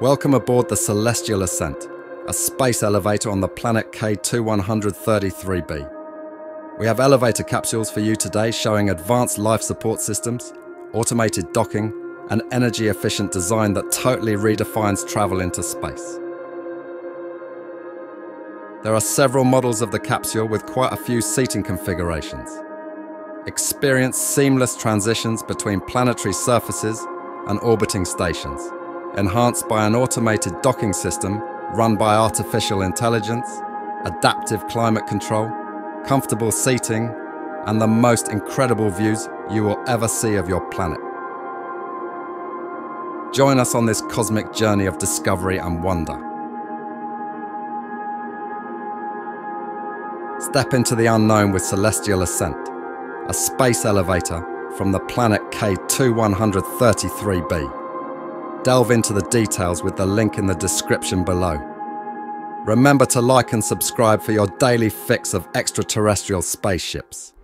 Welcome aboard the Celestial Ascent, a space elevator on the planet K2133b. We have elevator capsules for you today showing advanced life support systems, automated docking, and energy efficient design that totally redefines travel into space. There are several models of the capsule with quite a few seating configurations. Experience seamless transitions between planetary surfaces and orbiting stations enhanced by an automated docking system run by artificial intelligence, adaptive climate control, comfortable seating, and the most incredible views you will ever see of your planet. Join us on this cosmic journey of discovery and wonder. Step into the unknown with Celestial Ascent, a space elevator from the planet K2133b. Delve into the details with the link in the description below. Remember to like and subscribe for your daily fix of extraterrestrial spaceships.